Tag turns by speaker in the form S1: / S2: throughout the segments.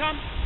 S1: Skipper,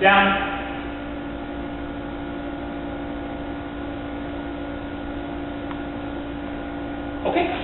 S1: down.
S2: Okay.